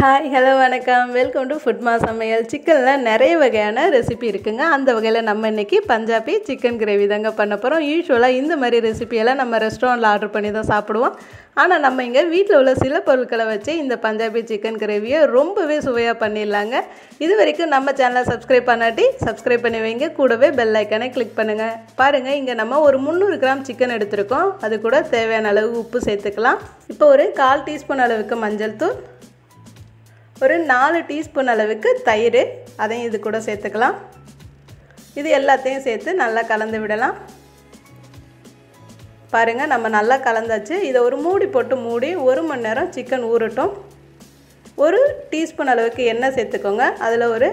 Hi hello வணக்கம். Welcome to ஃபுட்மா சமையல். சிக்கனில் நிறைய வகையான ரெசிபி இருக்குங்க. அந்த வகையில் நம்ம இன்றைக்கி பஞ்சாபி சிக்கன் கிரேவி தாங்க பண்ண போகிறோம் யூஸ்வலாக இந்த மாதிரி ரெசிபியெல்லாம் நம்ம ரெஸ்டாரண்ட்டில் ஆர்டர் பண்ணி தான் சாப்பிடுவோம். ஆனால் நம்ம இங்கே வீட்டில் உள்ள சில பொருட்களை வச்சு இந்த பஞ்சாபி சிக்கன் கிரேவியை ரொம்பவே சுவையாக பண்ணிடலாங்க. இது வரைக்கும் நம்ம சேனலை சப்ஸ்கிரைப் பண்ணாட்டி சப்ஸ்கிரைப் பண்ணி வைங்க. கூடவே பெல் ஐக்கானை கிளிக் பண்ணுங்கள் பாருங்கள் இங்கே நம்ம ஒரு முந்நூறு கிராம் சிக்கன் எடுத்திருக்கோம். அது கூட தேவையான அளவு உப்பு சேர்த்துக்கலாம். இப்போ ஒரு கால் டீஸ்பூன் அளவுக்கு மஞ்சள் தூள் ஒரு நாலு டீஸ்பூன் அளவுக்கு தயிர் அதையும் இது கூட சேர்த்துக்கலாம். இது எல்லாத்தையும் சேர்த்து நல்லா கலந்து விடலாம். பாருங்கள் நம்ம நல்லா கலந்தாச்சு. இதை ஒரு மூடி போட்டு மூடி ஒரு மணி நேரம் சிக்கன் ஊறட்டும். ஒரு டீஸ்பூன் அளவுக்கு எண்ணெய் சேர்த்துக்கோங்க. அதில் ஒரு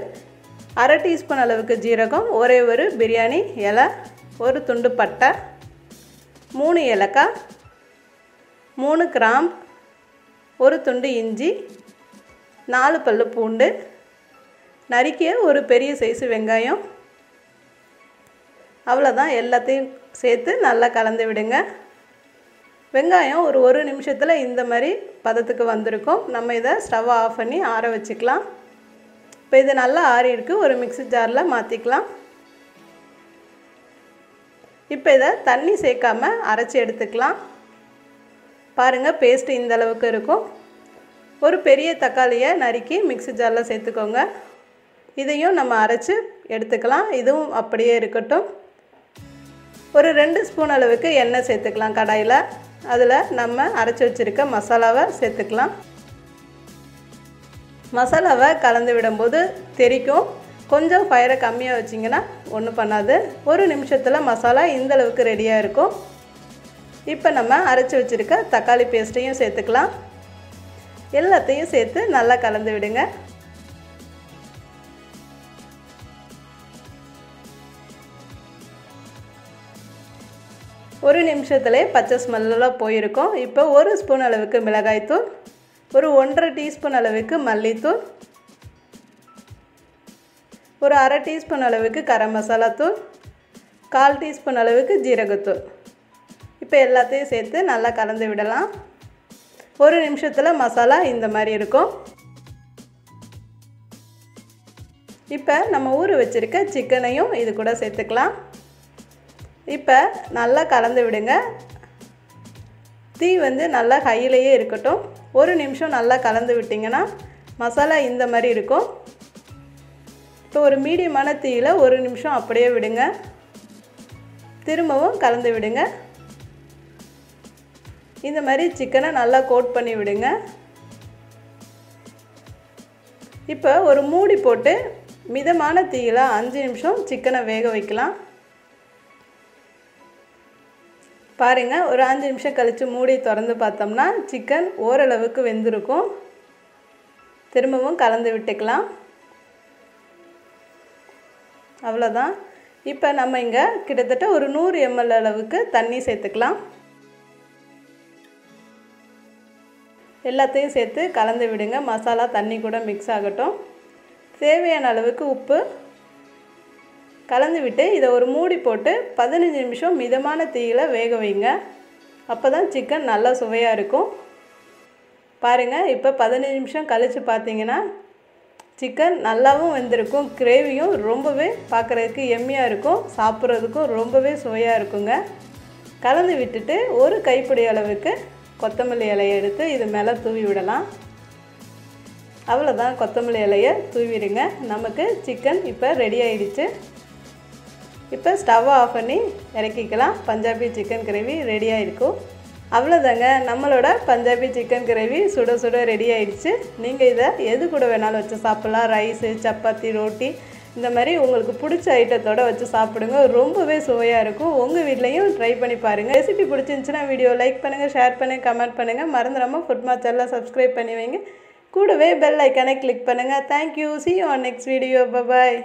அரை டீஸ்பூன் அளவுக்கு ஜீரகம் ஒரே ஒரு பிரியாணி இலை ஒரு துண்டு பட்டை மூணு ஏலக்காய் மூணு கிராம் ஒரு துண்டு இஞ்சி நாலு பல் பூண்டு நறுக்கிய ஒரு பெரிய சைஸு வெங்காயம். அவ்வளோதான் எல்லாத்தையும் சேர்த்து நல்லா கலந்து விடுங்க. வெங்காயம் ஒரு ஒரு நிமிஷத்தில் இந்த மாதிரி பதத்துக்கு வந்திருக்கும். நம்ம இதை ஸ்டவ்வை ஆஃப் பண்ணி ஆற வச்சுக்கலாம். இப்போ இது நல்லா ஆறி இருக்குது ஒரு மிக்சி ஜாரில் மாற்றிக்கலாம் இப்போ இதை தண்ணி சேர்க்காம அரைச்சி எடுத்துக்கலாம். பாருங்கள் பேஸ்ட்டு இந்தளவுக்கு இருக்கும். ஒரு பெரிய தக்காளியை நறுக்கி மிக்சி ஜாரில் சேர்த்துக்கோங்க. இதையும் நம்ம அரைச்சி எடுத்துக்கலாம். இதுவும் அப்படியே இருக்கட்டும். ஒரு ரெண்டு ஸ்பூன் அளவுக்கு எண்ணெய் சேர்த்துக்கலாம் கடாயில். அதில் நம்ம அரைச்சி வச்சுருக்க மசாலாவை சேர்த்துக்கலாம். மசாலாவை கலந்து விடும்போது தெரிக்கும். கொஞ்சம் ஃபயரை கம்மியாக வச்சிங்கன்னா ஒன்றும் பண்ணாது. ஒரு நிமிஷத்தில் மசாலா இந்தளவுக்கு ரெடியாக இருக்கும். இப்போ நம்ம அரைச்சி வச்சுருக்க தக்காளி பேஸ்ட்டையும் சேர்த்துக்கலாம். எல்லாத்தையும் சேர்த்து நல்லா கலந்து விடுங்க. ஒரு நிமிஷத்துலேயே பச்சை ஸ்மெல்லாம் போயிருக்கும். இப்போ ஒரு ஸ்பூன் அளவுக்கு மிளகாய்த்தூள் ஒரு ஒன்றரை டீஸ்பூன் அளவுக்கு மல்லித்தூள் ஒரு அரை டீஸ்பூன் அளவுக்கு கரம் மசாலா தூள் கால் டீஸ்பூன் அளவுக்கு ஜீரகத்தூள். இப்போ எல்லாத்தையும் சேர்த்து நல்லா கலந்து விடலாம். ஒரு நிமிஷத்தில் மசாலா இந்த மாதிரி இருக்கும். இப்போ நம்ம ஊற வச்சுருக்க சிக்கனையும் இது கூட சேர்த்துக்கலாம். இப்போ நல்லா கலந்து விடுங்க. தீ வந்து நல்லா ஹையிலேயே இருக்கட்டும். ஒரு நிமிஷம் நல்லா கலந்து விட்டிங்கன்னா மசாலா இந்த மாதிரி இருக்கும். இப்போ ஒரு மீடியமான தீயில் ஒரு நிமிஷம் அப்படியே விடுங்க. திரும்பவும் கலந்து விடுங்க. இந்த மாதிரி சிக்கனை நல்லா கோட் பண்ணி விடுங்க. இப்போ ஒரு மூடி போட்டு மிதமான தீயில் அஞ்சு நிமிஷம் சிக்கனை வேக வைக்கலாம். பாருங்கள் ஒரு அஞ்சு நிமிஷம் கழித்து மூடி திறந்து பார்த்தோம்னா சிக்கன் ஓரளவுக்கு வெந்திருக்கும். திரும்பவும் கலந்து விட்டுக்கலாம். அவ்வளோதான் இப்போ நம்ம இங்கே கிட்டத்தட்ட ஒரு நூறு எம்எல் அளவுக்கு தண்ணி சேர்த்துக்கலாம். எல்லாத்தையும் சேர்த்து கலந்து விடுங்க. மசாலா தண்ணி கூட மிக்ஸ் ஆகட்டும். தேவையான அளவுக்கு உப்பு கலந்து விட்டு இதை ஒரு மூடி போட்டு பதினஞ்சு நிமிஷம் மிதமான தீயில் வேக வைங்க. அப்போ தான் சிக்கன் நல்லா சுவையாக இருக்கும். பாருங்கள் இப்போ பதினஞ்சு நிமிஷம் கழித்து பார்த்தீங்கன்னா சிக்கன் நல்லாவும் வெந்திருக்கும். கிரேவியும் ரொம்பவே பார்க்குறதுக்கு எம்மியாக இருக்கும். சாப்பிட்றதுக்கும் ரொம்பவே சுவையாக இருக்குங்க. கலந்து விட்டுட்டு ஒரு கைப்பிடி அளவுக்கு கொத்தமல்லி இலையை எடுத்து இது மேலே தூவி விடலாம். அவ்வளோதான் கொத்தமல்லி இலையை தூவிடுங்க. நமக்கு சிக்கன் இப்போ ரெடி ஆகிடுச்சு இப்போ ஸ்டவ்வை ஆஃப் பண்ணி இறக்கிக்கலாம். பஞ்சாபி சிக்கன் கிரேவி ரெடி ஆகிருக்கும் அவ்வளோதாங்க நம்மளோட பஞ்சாபி சிக்கன் கிரேவி சுட சுட ரெடி ஆயிடுச்சு. நீங்கள் இதை எது கூட வேணாலும் வச்சு சாப்பிட்லாம். ரைஸு சப்பாத்தி ரோட்டி இந்த மாதிரி உங்களுக்கு பிடிச்ச ஐட்டத்தோடு வச்சு சாப்பிடுங்க. ரொம்பவே சுவையாக இருக்கும். உங்கள் வீட்லேயும் ட்ரை பண்ணி பாருங்கள் ரெசிபி பிடிச்சிருந்துச்சுன்னா வீடியோ லைக் பண்ணுங்கள் ஷேர் பண்ணுங்கள் கமெண்ட் பண்ணுங்கள் மறந்துடாமல் ஃபுட் சேனலை சப்ஸ்கிரைப் பண்ணி வைங்க. கூடவே பெல் ஐக்கானை கிளிக் பண்ணுங்கள் thank you see on next video bye bye